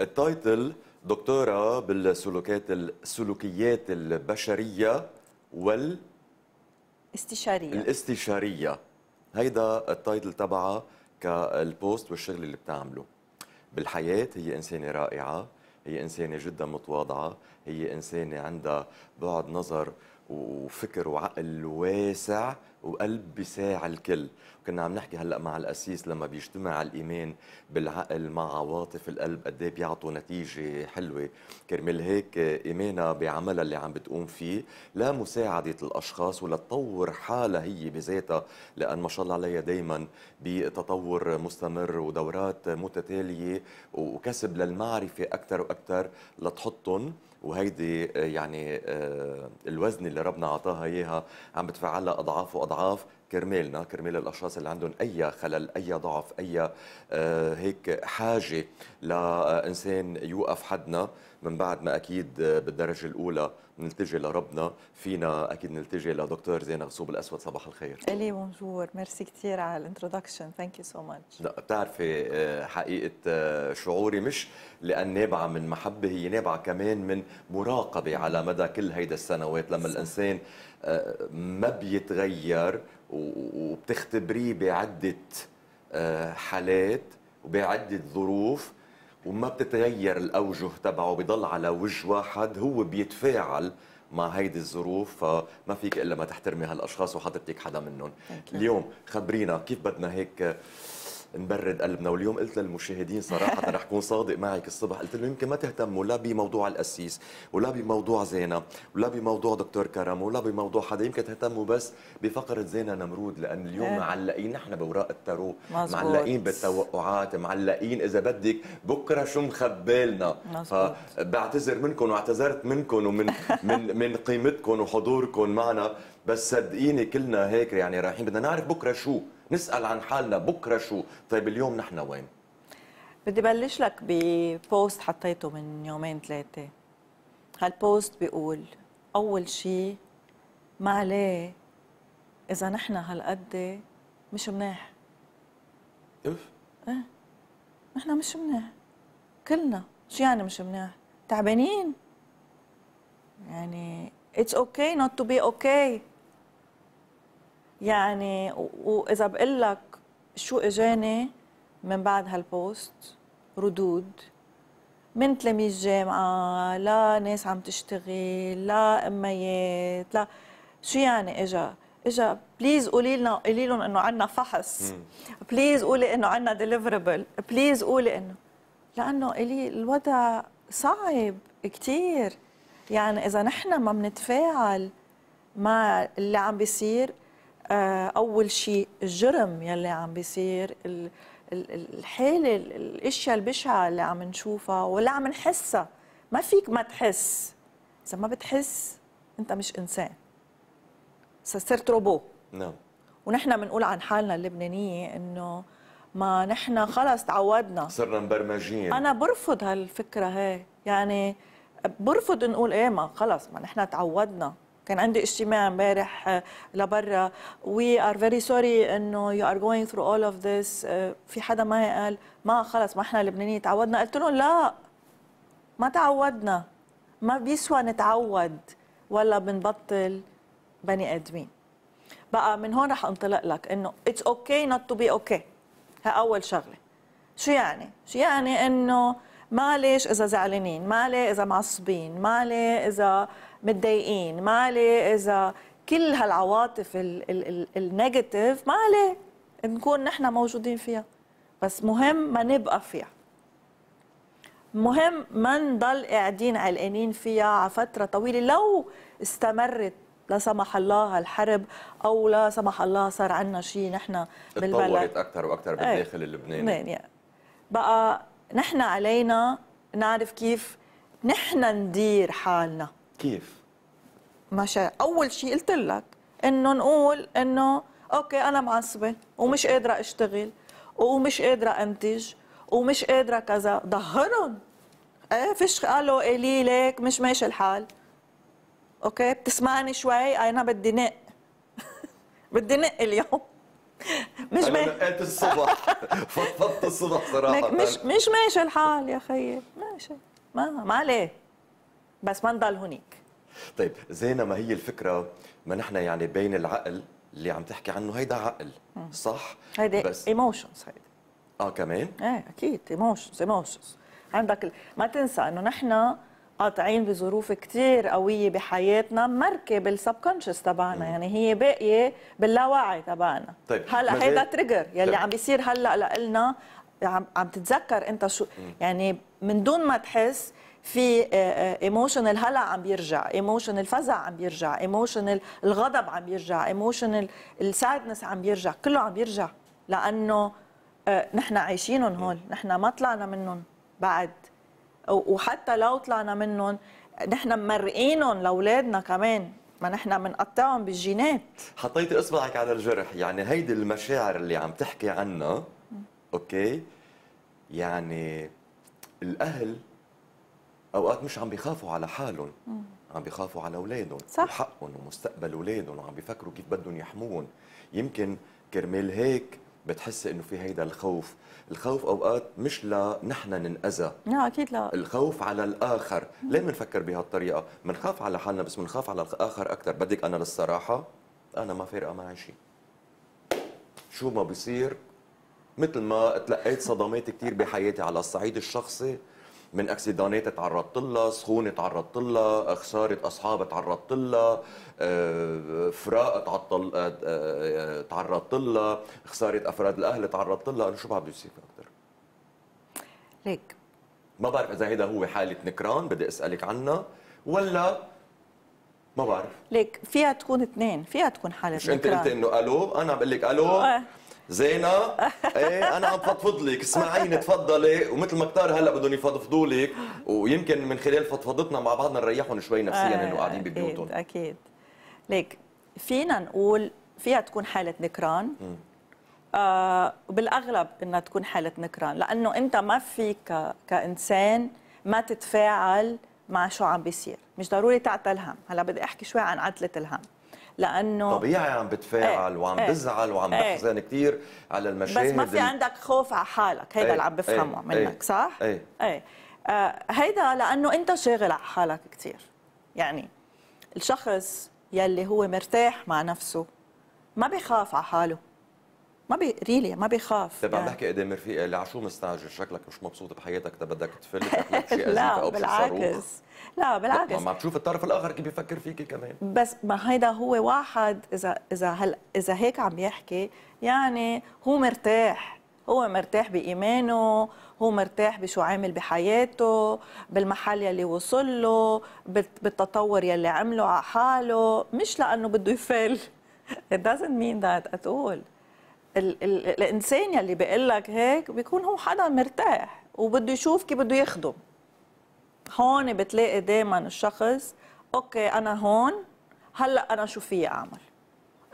ال title دكتورة بالسلوكات السلوكيات البشرية وال استشاريه الاستشارية هيدا ال title تبعها كال post والشغل اللي بتعمله. بالحياة هي إنسانة رائعة هي إنسانة جدا متواضعة هي إنسانة عندها بعد نظر وفكر وعقل واسع وقلب بيساع الكل. كنا عم نحكي هلأ مع القسيس لما بيجتمع الإيمان بالعقل مع عواطف القلب قد إيه بيعطوا نتيجة حلوة. كرمال هيك إيمانها بعملها اللي عم بتقوم فيه لا مساعدة الأشخاص ولا تطور حالها هي بذاتها لأن ما شاء الله عليها دائما بتطور مستمر ودورات متتالية وكسب للمعرفة أكثر وأكثر لتحطهم وهيدي يعني آه، الوزن اللي ربنا أعطاها إياها عم بتفعلها أضعاف وأضعاف. كرمالنا كرمال الأشخاص اللي عندهم أي خلل أي ضعف أي آه، هيك حاجة لإنسان يوقف حدنا. من بعد ما أكيد بالدرجة الأولى نلتجي لربنا فينا أكيد نلتجي لدكتور زينب غصوب الأسود. صباح الخير. ألي bonjour merci كثير على ال introduction thank you so much لا بتعرفي آه، حقيقة آه، شعوري مش لأن نابعة من محبة هي نابعة كمان من مراقبة على مدى كل هيدا السنوات. لما الإنسان آه، ما بيتغير وبتختبريه بعدة آه، حالات وبعدة ظروف وما بتتغير الأوجه تبعه بضل على وجه واحد هو بيتفاعل مع هيدي الظروف فما فيك إلا ما تحترمي هالأشخاص وحضرتك حدا منهم. اليوم خبرينا كيف بدنا هيك نبرد قلبنا. واليوم قلت للمشاهدين صراحة رح كون صادق معك الصبح. قلت لهم يمكن ما تهتموا لا بموضوع القسيس ولا بموضوع زينب ولا بموضوع دكتور كرم ولا بموضوع حدا. يمكن تهتموا بس بفقرة زينة نمرود لأن اليوم إيه. معلقين. نحن بوراق التارو. مزبوط. معلقين بالتوقعات. معلقين إذا بدك بكرة شو مخبالنا مزبوط. بعتذر منكم واعتذرت منكم ومن من من قيمتكم وحضوركم معنا. بس صدقيني كلنا هيك يعني رايحين. بدنا نعرف بكرة شو نسأل عن حالنا بكرة شو؟ طيب اليوم نحن وين؟ بدي بلش لك ب post حطيته من يومين ثلاثة. هال post بيقول أول شيء ما عليه إذا نحن هالقد مش منيح. if نحن مش منيح. كلنا شو يعني مش منيح؟ تعبانين. يعني it's okay not to be okay. يعني واذا بقول لك شو إجاني من بعد هالبوست؟ ردود. من تلاميذ جامعة لا ناس عم تشتغل لا أميات لا. شو يعني إجا؟ إجا please قولي لنا قولي لهم إنه عندنا فحص. please قولي إنه عندنا deliverable please قولي إنه لأنه إلي الوضع صعب كثير يعني إذا نحن ما بنتفاعل مع اللي عم بيصير أول شيء الجرم يلي عم بيصير ال- ال- ال- الحالة ال- الأشياء البشعة اللي عم نشوفها واللي عم نحسها. ما فيك ما تحس. إذا ما بتحس أنت مش إنسان. صرت روبو. نعم. ونحن بنقول عن حالنا اللبنانية إنه ما نحن خلص تعودنا. صرنا مبرمجين. أنا برفض هالفكرة هاي. يعني برفض نقول إيه ما خلص ما نحن تعودنا. كان عندي اجتماع امبارح آه، لبرا. we are very sorry إنه you are going through all of this في حدا ما قال ما خلص ما إحنا لبنانيين تعودنا. قلت لهم لا ما تعودنا. ما بيسوى نتعود ولا بنبطل بني آدمين. بقى من هون رح انطلق لك إنه it's okay not to be okay ها أول شغلة. شو يعني؟ شو يعني إنه معلش إذا زعلانين معلي إذا معصبين معلي إذا متضايقين. معلي إذا كل هالعواطف ال- ال- ال- النيجاتيف معلي نكون نحن موجودين فيها. بس مهم ما نبقى فيها. مهم ما نضل قاعدين علقانين فيها على فترة طويلة. لو استمرت لا سمح الله الحرب أو لا سمح الله صار عنا شيء نحن بالبلد. تطورت أكثر وأكثر بالداخل اللبناني. لبنان يعني؟ بقى نحن علينا نعرف كيف نحن ندير حالنا. كيف؟ مش أول شيء قلت لك إنه نقول إنه أوكي أنا معصبة ومش قادرة أشتغل ومش قادرة أنتج ومش قادرة كذا. ظهرهم. إيه فيش قالوا الي ليك؟ مش ماشي الحال. أوكي؟ بتسمعني شوي؟ أنا بدي نق. بدي نق اليوم. مش أنا. نقيت الصبح. فضفضت الصبح صراحة. مش مش ماشي الحال يا خيي. ماشي. ما ما عليه. بس ما نضل هونيك. طيب زينة ما هي الفكرة؟ ما نحن يعني بين العقل اللي عم تحكي عنه هيدا عقل صح؟ هيدي بس emotions هيدي آه كمان؟ إيه أكيد emotions emotions عندك ال... ما تنسى إنه نحن قاطعين بظروف كتير قوية بحياتنا مركب ال subconscious تبعنا يعني هي باقية باللاوعي تبعنا. طيب، هلأ هيدا trigger يلي طيب. عم بيصير هلأ لنا عم, عم تتذكر أنت شو يعني من دون ما تحس في emotion الهلع عم بيرجع emotion الفزع عم بيرجع emotion الغضب عم بيرجع emotion ال sadness عم بيرجع كله عم بيرجع لأنه آه، نحن عايشينهم هول نحن ما طلعنا منهم بعد. وحتى لو طلعنا منهم نحن مرقينهم لأولادنا كمان ما نحن بنقطعهم بالجينات. حطيتي إصبعك على الجرح يعني هيدي المشاعر اللي عم تحكي عنها أوكي؟ يعني الأهل أوقات مش عم بيخافوا على حالهم عم بيخافوا على أولادهم صح. وحقهم ومستقبل أولادهم وعم بيفكروا كيف بدهم يحمون. يمكن كرمال هيك بتحس إنه في هيدا الخوف. الخوف أوقات مش لنحن ننأذى. لا أكيد لا. الخوف على الآخر. ليه بنفكر بهالطريقة؟ بنخاف على حالنا بس بنخاف على الآخر أكثر بدك أنا للصراحة أنا ما فارقة معي شيء شو ما بيصير مثل ما تلقيت صدمات كثير بحياتي على الصعيد الشخصي من أكسيدانات تعرضت لها، سخونه تعرضت لها، خسارة أصحاب تعرضت لها، آه، فراق آه، آه، تعرضت لها، خسارة أفراد الأهل تعرضت لها، شو بعد بده يصير أكثر؟ ليك ما بعرف إذا هيدا هو حالة نكران بدي أسألك عنها ولا ما بعرف ليك فيها تكون اثنين فيها تكون حالة مش أنت. قلت إنه ألو أنا بقول لك ألو. زينة؟ إيه أنا عم فضفض لك. اسمعيني تفضلي. ومثل ما كتار هلأ بدهم يفضفضوا لك ويمكن من خلال فضفضتنا مع بعضنا نريحهم شوي نفسيا إنه قاعدين ببيوتهم. أكيد. ليك فينا نقول فيها تكون حالة نكران. آه بالاغلب إنها تكون حالة نكران لأنه أنت ما فيك كإنسان ما تتفاعل مع شو عم بيصير. مش ضروري تعطى الهم. هلأ بدي أحكي شوي عن عتلة الهم. لأنه طبيعي عم بتفاعل إيه، وعم إيه، بزعل وعم إيه. بحزن كثير على المشاهد بس ما في عندك خوف على حالك هيدا إيه، اللي عم بفهمه إيه، منك إيه، صح؟ إيه. إيه آه هيدا لأنه أنت شاغل على حالك كثير يعني الشخص يلي هو مرتاح مع نفسه ما بيخاف على حاله ما بي ريلي ما بيخاف طيب عم يعني. بحكي قدام رفيقي اللي على شو مستعجل شكلك مش مبسوط بحياتك بدك تفل لا بالعكس لا بالعكس. ما عم تشوف الطرف الآخر كيف بيفكر فيكي كمان. بس ما هيدا هو واحد اذا إذا هل إذا هيك عم يحكي يعني هو مرتاح. هو مرتاح بإيمانه هو مرتاح بشو عامل بحياته بالمحل يلي وصل له بالت- بالتطور يلي عمله على حاله. مش لأنه بده يفل. It doesn't mean that at all. ال ال الإنسان يلي بيقول لك هيك بيكون هو حدا مرتاح وبده يشوف كيف بده يخدم. هون بتلاقي دائما الشخص أوكي أنا هون هلأ أنا شو في أعمل؟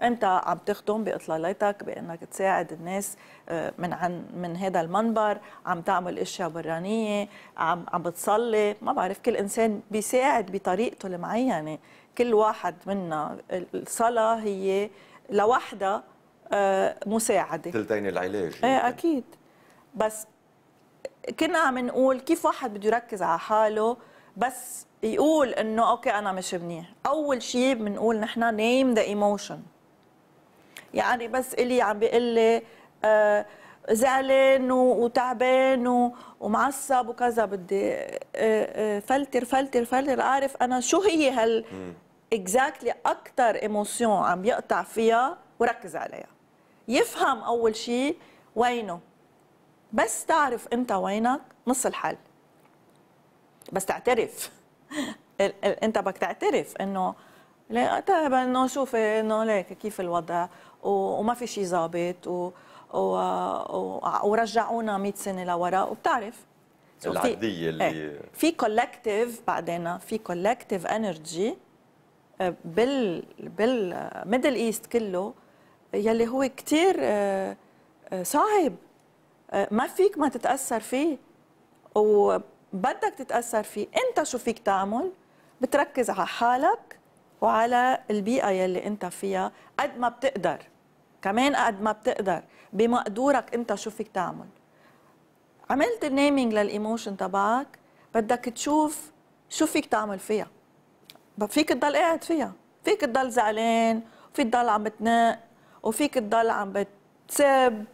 انت عم تخدم؟ باطلالتك بأنك تساعد الناس آه، من عن من هذا المنبر عم تعمل أشياء برانية عم عم بتصلي. ما بعرف كل إنسان بيساعد بطريقته المعينة. كل واحد منا الصلاة هي لوحدها آه، مساعدة. تلتين العلاج. إيه أكيد. بس كنا عم نقول كيف واحد بده يركز على حاله بس يقول إنه okay أنا مش منيح. أول شيء بنقول نحن name the emotion يعني بس إلي عم بيقول لي آه زعلان وتعبان ومعصب وكذا بدي آه، آه، filter filter filter اعرف أنا شو هي هال exactly أكثر émotion عم يقطع فيها وركز عليها. يفهم أول شيء وينه. بس تعرف انت وينك نص الحل. بس تعترف. انت بدك تعترف انه لا طيب انه شوفي انه ليك كيف الوضع؟ وما في شيء ظابط و و و- ورجعونا 100 سنة لورا وبتعرف. العدية اللي- إيه. في collective بعدين في collective energy بال بال Middle East كله يلي هو كثير صعب آه، ما فيك ما تتأثر فيه. وبدك تتأثر فيه. انت شو فيك تعمل؟ بتركز على حالك وعلى البيئة يلي انت فيها قد ما بتقدر. كمان قد ما بتقدر. بمقدورك انت شو فيك تعمل. عملت ال naming لل emotion تبعك. بدك تشوف شو فيك تعمل فيها. فيك تضل قاعد فيها. فيك تضل زعلان. وفيك تضل عم بتنق وفيك تضل عم بتسب.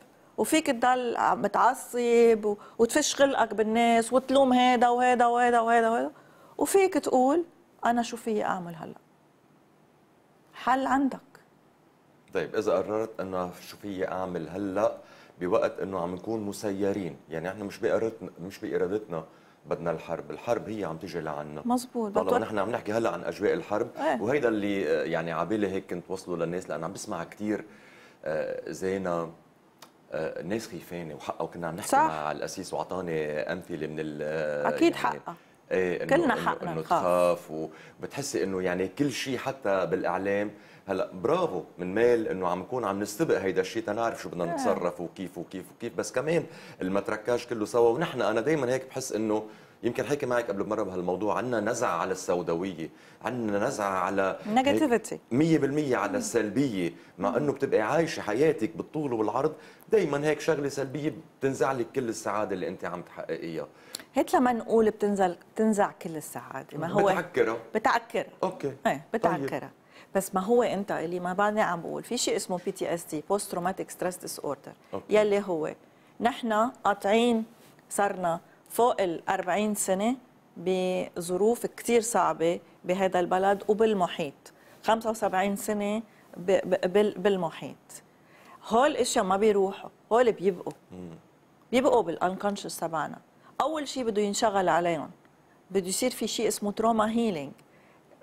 وفيك تضل عم بتعصب وتفش خلقك بالناس وتلوم هذا وهذا وهذا وهذا وهذا وفيك تقول أنا شو فيي أعمل هلأ؟ حل عندك. طيب إذا قررت إنه شو فيي أعمل هلأ بوقت إنه عم نكون مسيرين يعني إحنا مش بارادتنا مش بإرادتنا بدنا الحرب الحرب هي عم تيجي لعنا. مزبوط. طبعا نحن عم نحكي هلأ عن أجواء الحرب إيه. وهيدا اللي يعني عبالي هيك كنت وصله للناس لأن عم بسمع كثير زينا آه، الناس خيفانه وحقها وكنا عم نحكي صح. مع الاسيس واعطاني أمثلة من ال أكيد يعني حقها إيه إنه كلنا حقنا إنه نخاف. تخاف وبتحسي إنه يعني كل شيء حتى بالإعلام هلأ برافو من مال إنه عم نكون عم نستبق هيدا الشيء تنعرف شو بدنا إيه. نتصرف وكيف وكيف وكيف بس كمان المتركاج كله سوا ونحن أنا دائما هيك بحس إنه يمكن حكي معك قبل مره بهالموضوع. عندنا نزعة على السوداوية. عندنا نزعة على Negativity. 100% على السلبية. مع إنه بتبقي عايشة حياتك بالطول والعرض. دائما هيك شغلة سلبية بتنزع لك كل السعادة اللي أنت عم تحققيها. هيك لما نقول بتنزل بتنزع كل السعادة. ما هو بتعكرها. بتعكرها. أوكي. إيه بتعكرها. بس ما هو أنت اللي ما بعدني عم بقول. في شيء اسمه بي تي اس دي بوست تروماتيك ستريس ديس اوردر. يلي هو نحن قاطعين صرنا فوق ال 40 سنة بظروف كثير صعبة بهذا البلد وبالمحيط. 75 سنة بالمحيط. هول الاشياء ما بيروحوا. هول بيبقوا. بيبقوا بال unconscious تبعنا. أول شيء بده ينشغل عليهم. بده يصير في شيء اسمه trauma healing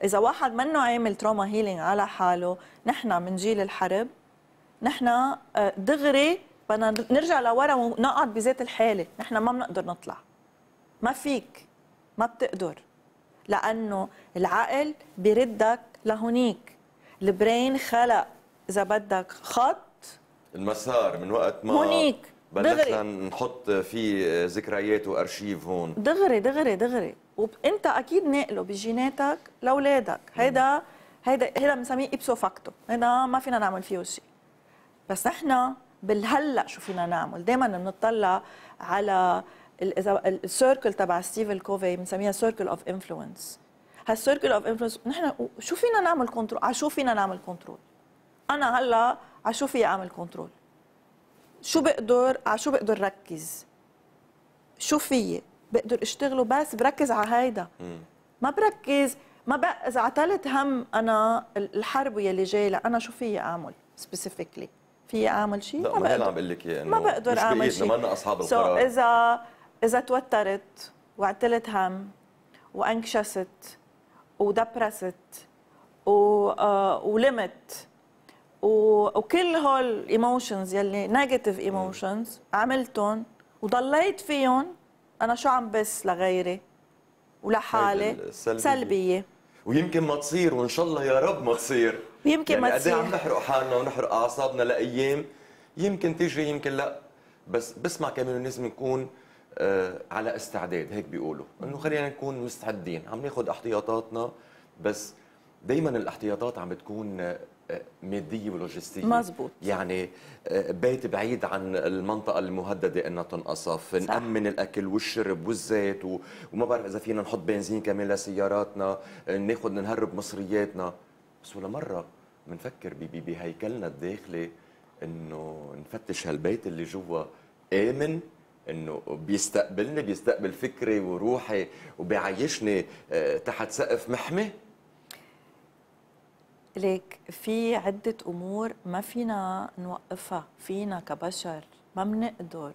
إذا واحد منه عامل trauma healing على حاله نحن من جيل الحرب نحن آه، دغري بدنا نرجع لورا ونقعد بذات الحاله نحن ما بنقدر نطلع. ما فيك ما بتقدر. لأنه العقل بيردك لهونيك. ال brain خلق إذا بدك خط المسار من وقت ما هونيك، دغري. نحط فيه ذكريات وارشيف هون. دغري دغري دغري. وانت أكيد ناقله بجيناتك لأولادك. هيدا هيدا هيدا بنسميه ipso facto هيدا ما فينا نعمل فيه شيء. بس نحن بالهلأ شو فينا نعمل؟ دائما بنطلع على ال circle تبع ستيفن كوفي بنسميها circle of influence هال circle of influence نحن شو فينا نعمل control على شو فينا نعمل control أنا هلأ على شو في أعمل control شو بقدر على شو بقدر ركز؟ شو فيي؟ بقدر اشتغله بس بركز على هيدا. ما بركز ما بقى إذا عتلت هم أنا الحرب يلي جاي أنا شو فيي أعمل specifically فيي أعمل شيء لا ما هي عم بقول لك اياه إنه ما بقدر أعمل شيء ما أصحاب القرار. إذا إذا توترت وعتلت هم وأنكشست ودبرست و آه، ولمت و- وكل هول ال emotions يلي negative emotions عملتهم وضليت فيهم أنا شو عم بس لغيري ولحالي السلبية. سلبية ويمكن ما تصير وإن شاء الله يا رب ما تصير ويمكن يعني ما قد إيه تصير. عم نحرق حالنا ونحرق أعصابنا لأيام يمكن تيجي يمكن لا بس بسمع كمان لازم نكون على استعداد هيك بيقولوا إنه خلينا نكون مستعدين عم ناخذ احتياطاتنا بس دائما الاحتياطات عم بتكون آه، آه، مادية ولوجستية مزبوط. يعني آه، بيت بعيد عن المنطقة المهددة إنها تنقصف صح. نأمن الأكل والشرب والزيت و... وما بعرف إذا فينا نحط بنزين كمان لسياراتنا آه، ناخذ نهرب مصرياتنا بس ولا مرة بنفكر بهيكلنا الداخلي إنه نفتش هالبيت اللي جوا آمن إنه بيستقبلني بيستقبل فكري وروحي وبيعيشني آه، تحت سقف محمي؟ ليك في عدة أمور ما فينا نوقفها فينا كبشر ما بنقدر.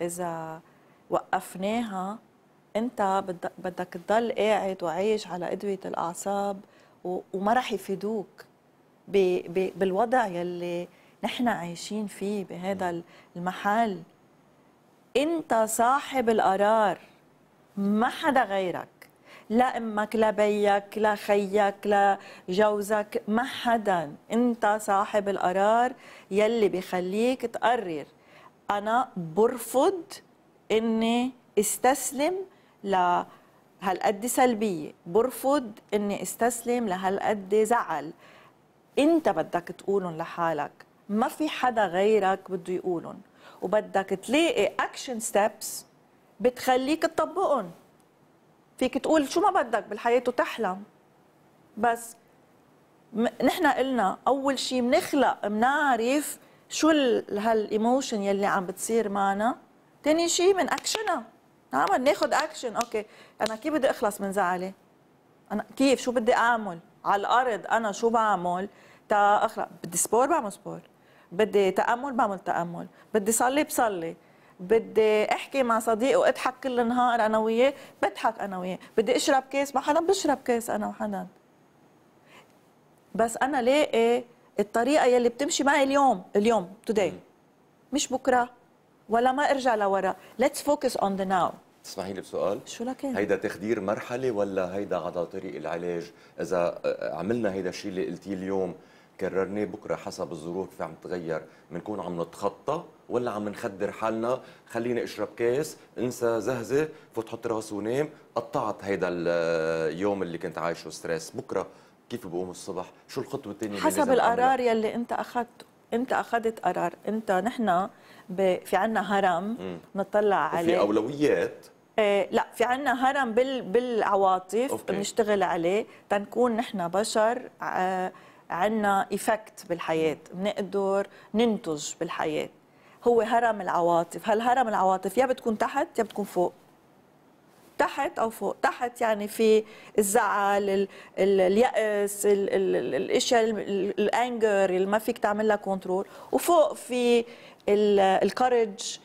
إذا وقفناها أنت بدك- بدك تضل قاعد وعايش على أدوية الأعصاب وما رح يفيدوك بالوضع يلي نحن عايشين فيه بهذا المحل. أنت صاحب القرار. ما حدا غيرك. لا أمك لا بيك لا خيك لا جوزك ما حدا. أنت صاحب القرار يلي بخليك تقرر. أنا برفض إني استسلم لهالقد سلبية. برفض إني استسلم لهالقد زعل. أنت بدك تقولهم لحالك. ما في حدا غيرك بده يقولهم وبدك تلاقي action steps بتخليك تطبقهم. فيك تقول شو ما بدك بالحياة وتحلم. بس نحن قلنا أول شيء بنخلق بنعرف شو هال emotion يلي عم بتصير معنا. ثاني شيء من اكشنها نعم ناخذ action okay أنا كيف بدي أخلص من زعلي أنا كيف؟ شو بدي أعمل؟ على الأرض أنا شو بعمل؟ تا اخلق بدي sport بعمل sport بدي تأمل بعمل تأمل. بدي صلي بصلي. بدي أحكي مع صديقي وأضحك كل النهار أنا وياه. بضحك أنا وياه. بدي أشرب كاس مع حدا بشرب كاس أنا وحدا بس أنا لاقي الطريقة يلي بتمشي معي اليوم اليوم today مش بكرة ولا ما أرجع لورا. let's focus on the now تسمحي لي بسؤال؟ شو لكن هيدا تخدير مرحلة ولا هيدا على طريق العلاج؟ إذا عملنا هيدا الشيء اللي قلتيه اليوم كررناه بكرة حسب الظروف كيف عم تتغير بنكون عم نتخطى ولا عم نخدر حالنا؟ خليني أشرب كاس انسى زهزة فوت حط راسي ونام قطعت هيدا اليوم اللي كنت عايشه stress. بكرة كيف بقوم الصبح؟ شو الخطوة الثانية اللي حسب القرار يلي انت اخذته انت أخذت قرار. انت نحن في عنا هرم نطلع عليه. في أولويات؟ إيه لا في عنا هرم بال بالعواطف بنشتغل عليه. تنكون نحن بشر آه عنا effect بالحياة بنقدر ننتج بالحياة. هو هرم العواطف. هالهرم العواطف يا بتكون تحت يا بتكون فوق؟ تحت أو فوق؟ تحت يعني في الزعل ال ال اليأس ال ال الأشياء ال anger اللي ما فيك تعمل لها control وفوق في ال courage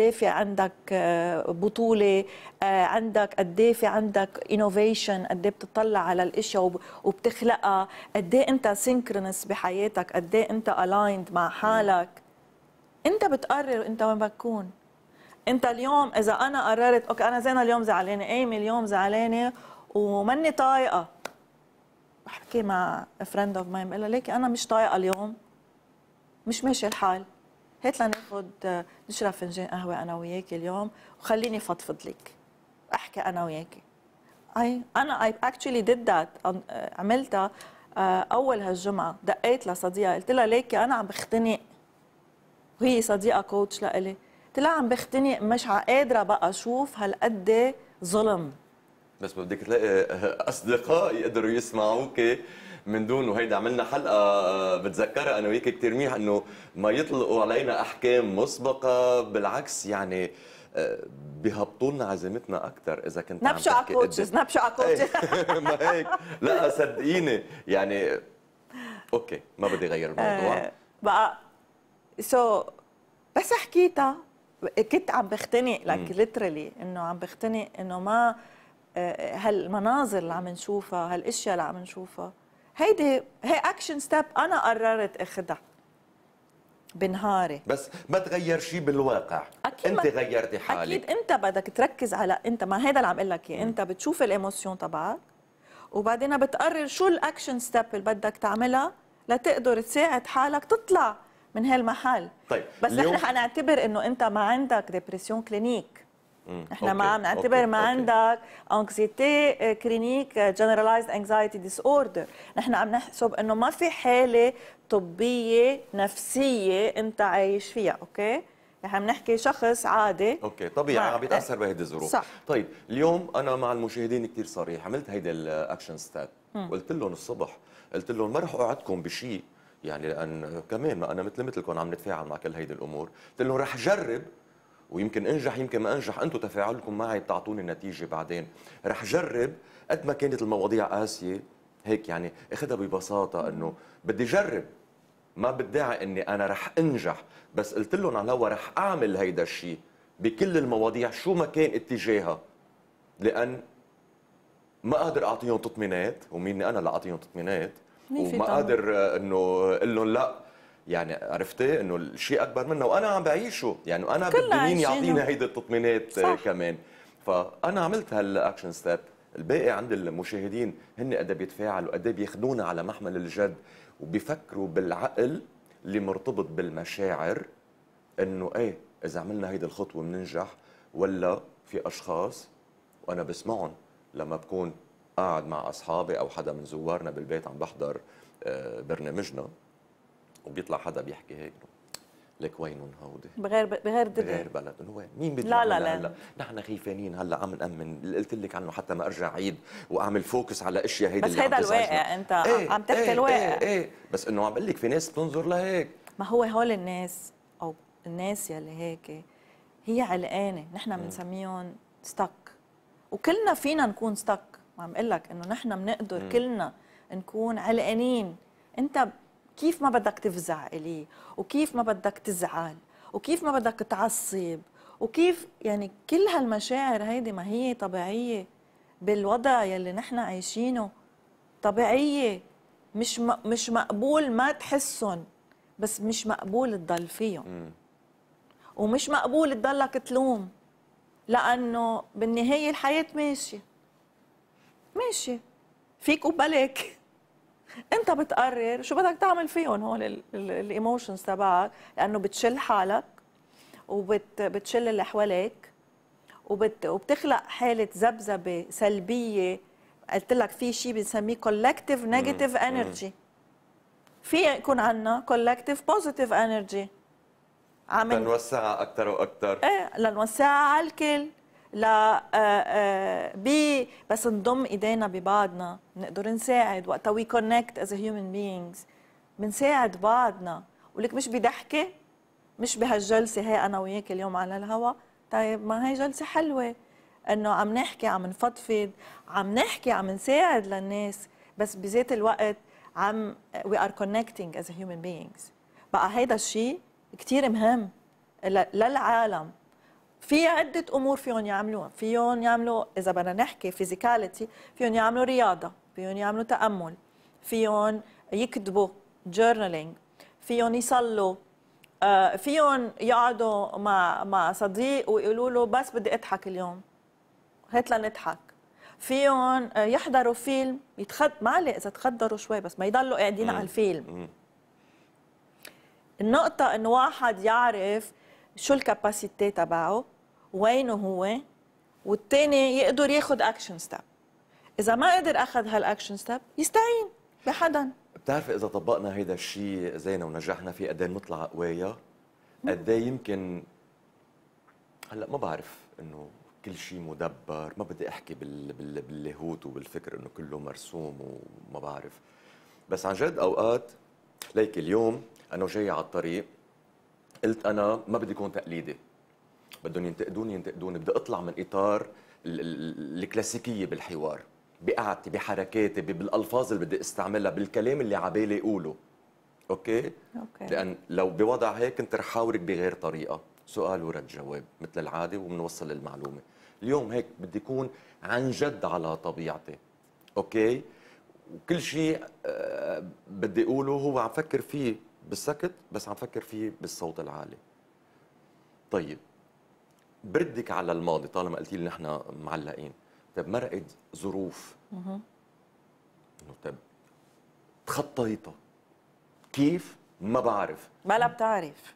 إيه في عندك آه، بطولة آه، عندك في عندك innovation قد إيه بتطلع على الإشياء وبتخلقها. قد إيه أنت synchronous بحياتك؟ قد إيه أنت aligned مع حالك؟ أنت بتقرر أنت وين بتكون. أنت اليوم إذا أنا قررت okay أنا زينه اليوم زعلانة ايمي اليوم زعلانة وماني طايقة. بحكي مع friend of mine بقول لها ليكي أنا مش طايقة اليوم. مش ماشي الحال. هات لناخذ نشرب فنجان قهوة أنا وياكي اليوم وخليني فضفض لك. أحكي أنا وياكي. أي أنا I actually did that عملتها آه، أول هالجمعة. دقيت لصديقة. قلت لها ليكي أنا عم بختنق. وهي صديقة coach لإلي. قلت لها عم بختنق مش قادرة بقى أشوف هالقد ظلم. بس بدك تلاقي أصدقاء يقدروا يسمعوك من دون وهيدا عملنا حلقة آه، بتذكرها أنا وياك كثير منيح إنه ما يطلقوا علينا أحكام مسبقة. بالعكس يعني آه، بيهبطوا لنا عزيمتنا أكثر إذا كنت نبشوا على coaches نبشوا على coaches. ما هيك. لا صدقيني. يعني okay ما بدي أغير الموضوع. آه بقى so so, بس حكيتها كنت عم بختنق لك literally إنه عم بختنق إنه ما هالمناظر اللي عم نشوفها هالأشياء اللي عم نشوفها هيدي هي action step أنا قررت اخذها بنهاري. بس ما تغير شيء بالواقع. أكيد أنت غيرتي حالك. أكيد أنت بدك تركز على أنت ما هذا اللي عم أقول لك أنت بتشوف ال émotion تبعك وبعدين بتقرر شو ال action step اللي بدك تعملها لتقدر تساعد حالك تطلع من هالمحل. طيب بس نحن حنعتبر إنه أنت ما عندك dépression clinique إحنا ما عم نعتبر ما عندك anxiété clinique generalized anxiety disorder نحن عم نحسب إنه ما في حالة طبية نفسية أنت عايش فيها okay؟ نحن عم نحكي شخص عادي. okay طبيعي عم بيتأثر بهيدي الظروف. صح. طيب اليوم أنا مع المشاهدين كثير صريح عملت هيدي ال action step قلت لهم الصبح قلت لهم ما رح أوعدكم بشيء يعني لأن كمان ما أنا مثل مثلكم عم نتفاعل مع كل هيدي الأمور. قلت لهم رح جرب ويمكن انجح يمكن ما انجح. أنتم تفاعلكم معي بتعطوني النتيجة بعدين. رح جرب قد ما كانت المواضيع قاسية. هيك يعني اخذها ببساطة إنه بدي جرب. ما بدعي إني أنا رح انجح بس قلت لهم على الهوا رح أعمل هيدا الشيء بكل المواضيع شو ما كان اتجاهها. لأن ما قادر أعطيهم تطمينات وميني أنا لاعطيهم تطمينات؟ وما قادر إنه أقول لهم لا يعني عرفتي إنه الشيء أكبر منه وأنا عم بعيشه. يعني أنا بدي مين يعطيني هيدي التطمينات صح. كمان. فأنا عملت هال action step. الباقي عند المشاهدين هن قد بيتفاعلوا قد بياخذونا على محمل الجد وبيفكروا بالعقل اللي مرتبط بالمشاعر إنه إيه إذا عملنا هيدي الخطوة بننجح ولا في أشخاص وأنا بسمعهم لما بكون قاعد مع أصحابي أو حدا من زوارنا بالبيت عم بحضر آه، برنامجنا. وبيطلع حدا بيحكي هيك. لك وينهم هودي؟ بغير بغير دبي. بغير بلد. انه وين مين بده لا لا لا. هلا نحن خايفانين هلا عم نأمن. اللي قلت لك عنه حتى ما أرجع عيد وأعمل فوكس على أشياء هيدي بس عم هيدا. الواقع، أنت إيه عم تحكي إيه الواقع. إيه إيه. بس إنه عم بقول لك في ناس بتنظر لهيك. ما هو هول الناس أو الناس يلي هيك هي علقانة. نحن بنسميهم ستك وكلنا فينا نكون ستك وعم أقول لك إنه نحن بنقدر كلنا نكون علقانين. أنت كيف ما بدك تفزع الي وكيف ما بدك تزعل؟ وكيف ما بدك تعصب؟ وكيف يعني كل هالمشاعر هيدي ما هي طبيعية بالوضع يلي نحن عايشينه؟ طبيعية. مش مش مقبول ما تحسهم بس مش مقبول تضل فيهم. ومش مقبول تضلك تلوم لأنه بالنهاية الحياة ماشية. ماشية. فيك وبلاك. انت بتقرر شو بدك تعمل فيهم هول ال emotions تبعك لأنه بتشل حالك وبتشل اللي حواليك وبت وبتخلق حالة ذبذبة سلبية. قلت لك في شيء بنسميه collective negative energy في يكون عندنا collective positive energy عم تنوسعها أكثر وأكثر إيه لنوسعها على الكل. لا آه، آه، بي بس نضم إيدينا ببعضنا. نقدر نساعد وقتها. we connect as human beings بنساعد بعضنا. ولك مش بضحكة مش بهالجلسة هي أنا وياك اليوم على الهوا. طيب ما هي جلسة حلوة. إنه عم نحكي عم نفضفض عم نحكي عم نساعد للناس. بس بذات الوقت عم are connecting as a human beings. بقى هيدا الشيء كتير مهم ل- للعالم. في عدة أمور فيهم يعملوها. فيهم يعملوا إذا بدنا نحكي فيزيكاليتي فيهم يعملوا رياضة فيهم يعملوا تأمل فيهم يكتبوا journaling فيهم يصلوا آه، فيهم يقعدوا مع مع صديق ويقولوا له بس بدي أضحك اليوم. هات لنضحك. فيهم آه، يحضروا فيلم يتخد ما عليه إذا تخدروا شوي بس ما يضلوا قاعدين على الفيلم. النقطة انه واحد يعرف شو ال capacity تبعه وينه هو؟ والتاني يقدر ياخد action step إذا ما قدر أخذ هال action step يستعين بحدا. بتعرفي إذا طبقنا هيدا الشيء زينا ونجحنا فيه قد نطلع قوايا قد إيه يمكن هلأ ما بعرف إنه كل شيء مدبر ما بدي أحكي بال... بال... باللاهوت وبالفكر إنه كله مرسوم وما بعرف. بس عن جد أوقات ليك اليوم أنا جاي على الطريق قلت أنا ما بدي اكون تقليدي. بدهم ينتقدوني ينتقدوني. بدي أطلع من إطار ال- ال- الكلاسيكية بالحوار بقعدتي بحركاتي بالألفاظ اللي بدي أستعملها بالكلام اللي عبالي أقوله. أوكي؟ أوكي. لأن لو بوضع هيك كنت رح حاورك بغير طريقة. سؤال ورد جواب مثل العادة وبنوصل المعلومه اليوم هيك بدي أكون عن جد على طبيعتي. أوكي؟ وكل شيء آه، بدي أقوله هو عم فكر فيه بالسكت بس عم فكر فيه بالصوت العالي. طيب. بردك على الماضي طالما قلتي لي نحن معلقين. طيب مرقت ظروف. إنه طيب تخطيتها كيف؟ ما بعرف. بلا بتعرف.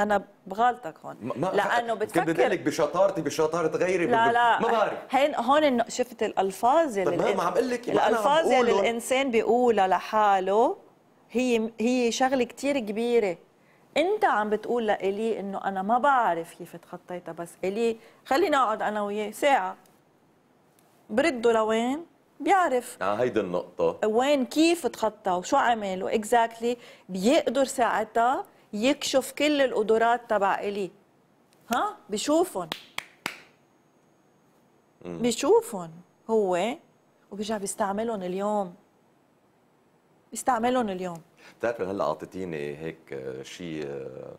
أنا بغلطك هون. ما لأنه كنت بدي بتفكر لك بشطارتي بشطارة غيري لا لا. ما بعرف. هين هون شفت الألفاظ اللي طب ما- ما عم قل لك، الألفاظ اللي. الإنسان بيقولها لحاله هي هي شغلة كتير كبيرة. انت عم بتقول لإلي إنه أنا ما بعرف كيف تخطيتها بس إلي خلينا أقعد أنا وياه ساعة. برده لوين؟ بيعرف. آه هيدي النقطة. وين كيف تخطى وشو عمل وإكزاكتلي بيقدر ساعتها يكشف كل القدرات تبع إلي. ها؟ بشوفهم. بيشوفهم هو وبيرجع بيستعملهم اليوم. بيستعملهم اليوم. بتعرفي هلأ أعطيتيني هيك آه، شيء آه،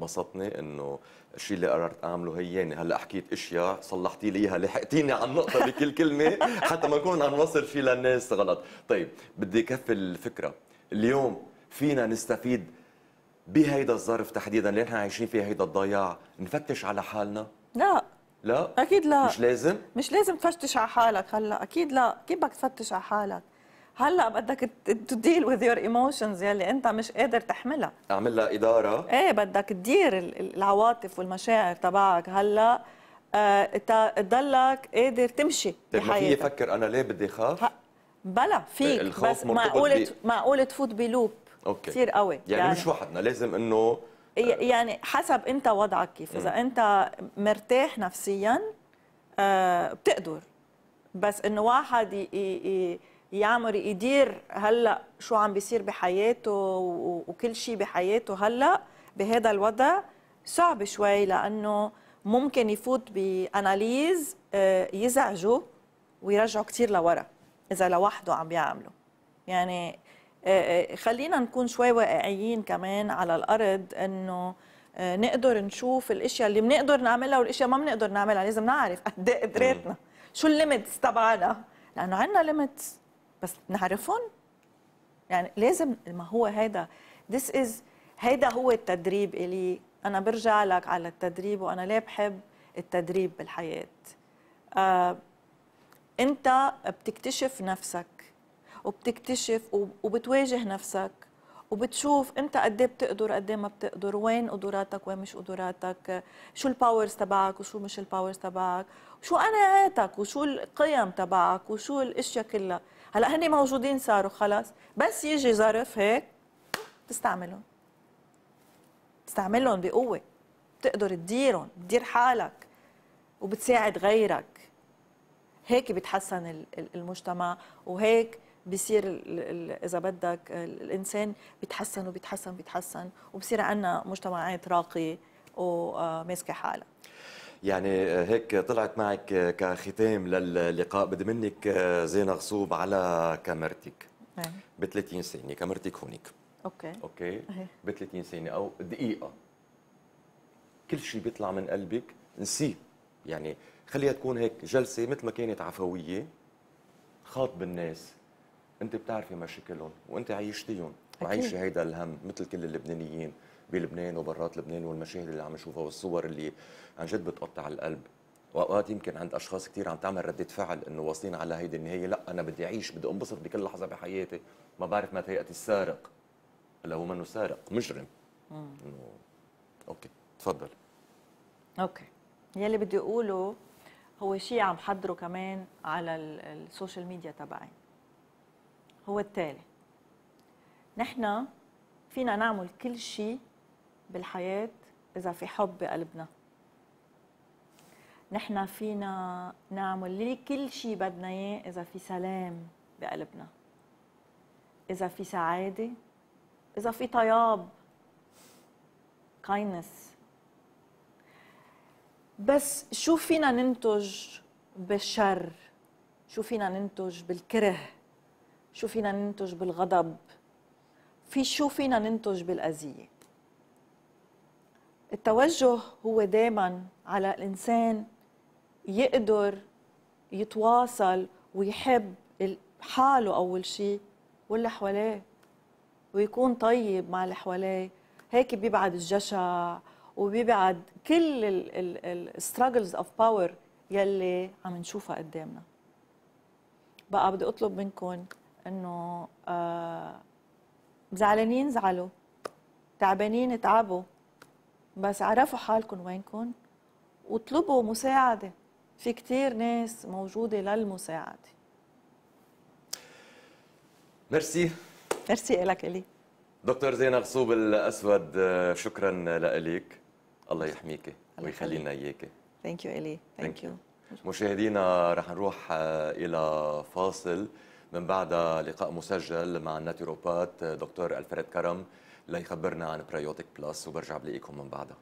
بسطني إنه الشيء اللي قررت أعمله هياني. هلأ حكيت أشياء صلحتي لي إياها لحقتيني على النقطة بكل كلمة حتى ما نكون عم نوصل شيء للناس غلط. طيب بدي كفي الفكرة. اليوم فينا نستفيد بهيدا الظرف تحديدا. اللي نحن عايشين فيه هيدا الضياع؟ نفتش على حالنا؟ لا. لا؟ أكيد لا. مش لازم؟ مش لازم تفتش على حالك هلأ. أكيد لا. كيف بدك تفتش على حالك؟ هلا بدك ت deal with your emotions يلي انت مش قادر تحملها. اعمل لها إدارة. إيه بدك تدير ال- ال- العواطف والمشاعر تبعك. هلا آه تضلك قادر تمشي طيب ما في أفكر أنا ليه بدي خاف بلا فيك الخوف بس معقول معقول تفوت ب loop أوكي. كثير قوي. يعني, يعني مش وحدنا لازم إنه يعني حسب أنت وضعك. كيف اذا أنت مرتاح نفسيا آه بتقدر. بس إنه واحد ي ي يعمل يدير هلا شو عم بيصير بحياته وكل شيء بحياته هلا بهذا الوضع صعب شوي لأنه ممكن يفوت بأناليز آه، يزعجه ويرجعه كثير لورا إذا لوحده عم بيعمله. يعني آه، آه، خلينا نكون شوي واقعيين كمان على الأرض إنه نقدر نشوف الأشياء اللي بنقدر نعملها والأشياء ما بنقدر نعملها لازم نعرف قد إيه قدراتنا شو ال limits تبعنا لأنه عندنا limits بس نعرفهم؟ يعني لازم ما هو هذا this is هيدا هو التدريب اللي أنا برجع لك على التدريب وأنا ليه بحب التدريب بالحياة. آه أنت بتكتشف نفسك وبتكتشف وبتواجه نفسك وبتشوف أنت قد إيه بتقدر قد إيه ما بتقدر وين قدراتك وين مش قدراتك شو ال powers تبعك وشو مش ال powers تبعك شو قناعاتك وشو القيم تبعك وشو الأشياء كلها. هلا هن موجودين صاروا خلص بس يجي ظرف هيك تستعملهم تستعملهم بقوة. بتقدر تديرهم تدير حالك وبتساعد غيرك. هيك بيتحسن المجتمع وهيك بصير إذا بدك الإنسان بيتحسن وبيتحسن بيتحسن وبصير عندنا مجتمعات راقية وماسكه حالها يعني هيك طلعت معك كختام للقاء بدي منك زينة غصوب على كاميرتك. ب 30 ثانية. كاميرتك هونيك. أوكي. أوكي. ب 30 ثانية أو دقيقة. كل شيء بيطلع من قلبك. نسيه يعني خليها تكون هيك جلسة مثل ما كانت عفوية. خاطب الناس انت بتعرفي مشاكلهم وانت عيشتيهم وعيشي هيدا الهم مثل كل اللبنانيين. بلبنان وبرات لبنان والمشاهد اللي عم نشوفها والصور اللي عن جد بتقطع القلب. وأوقات يمكن عند أشخاص كثير عم تعمل ردة فعل إنه واصلين على هيدي النهاية لأ أنا بدي أعيش بدي انبسط بكل لحظة بحياتي. ما بعرف متى يأتي السارق. هلا هو منه سارق مجرم. إنه أوكي تفضل. أوكي. يلي بدي أقوله هو شيء عم حضره كمان على السوشيال ميديا تبعي. هو التالي. نحن فينا نعمل كل شيء بالحياة إذا في حب بقلبنا نحن فينا نعمل كل شيء بدنا إياه إذا في سلام بقلبنا. إذا في سعادة إذا في طياب kindness. بس شو فينا ننتج بالشر؟ شو فينا ننتج بالكره؟ شو فينا ننتج بالغضب؟ في شو فينا ننتج بالأذية؟ التوجه هو دائما على الإنسان يقدر يتواصل ويحب حاله أول شيء واللي حواليه ويكون طيب مع اللي حواليه. هيك بيبعد الجشع وبيبعد كل ال struggles of power يلي عم نشوفها قدامنا. بقى بدي أطلب منكم إنه آه زعلانين زعلوا تعبانين تعبوا. بس عرفوا حالكم وينكم واطلبوا مساعدة. في كتير ناس موجودة للمساعدة. merci. merci لك إلي. دكتور زينة غصوب الأسود شكرا لك الله يحميك ويخلي لنا إياك. thank you إلي. thank you مشاهدينا رح نروح إلى فاصل. من بعدها لقاء مسجل مع ال naturopath دكتور ألفريد كرم. ليخبرنا عن برايوتيك بلس وبرجع بلاقيكم من بعدها